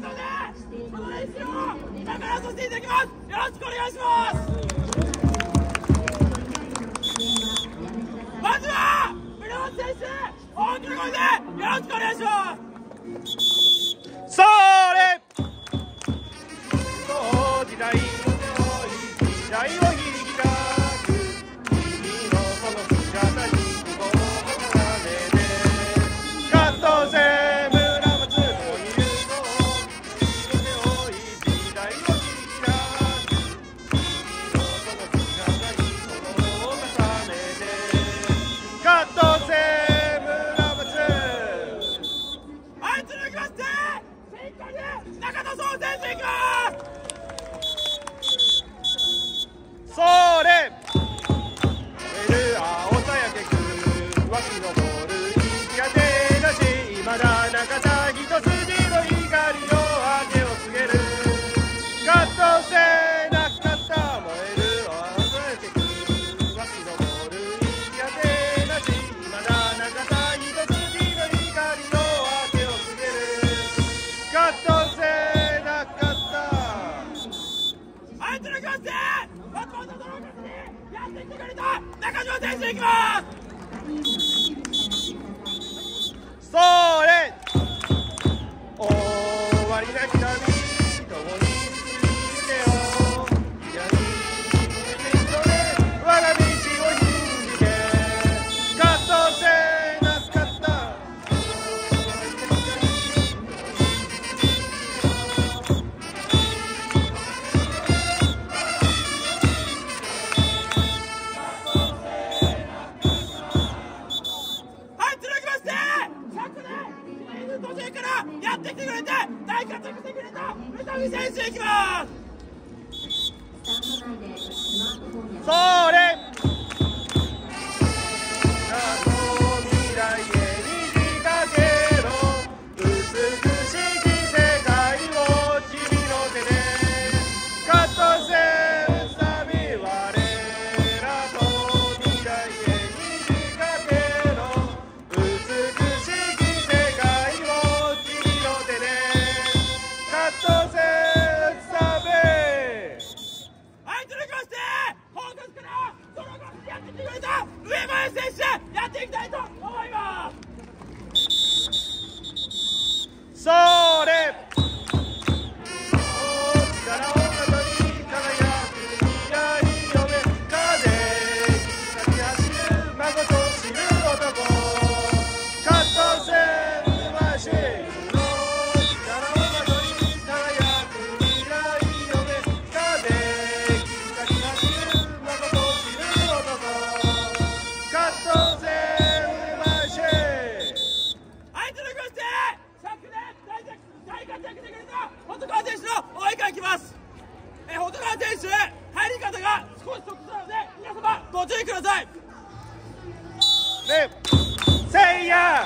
でそのを今からさせていただきますよろしくお願いしますまずは選手大きな声でよろしくお願いしますそれ。時代時代は中島選手いきます。それ！やってきてくれて大活躍してくれた！三上選手いきます！それ。ご注意ください。ねせいや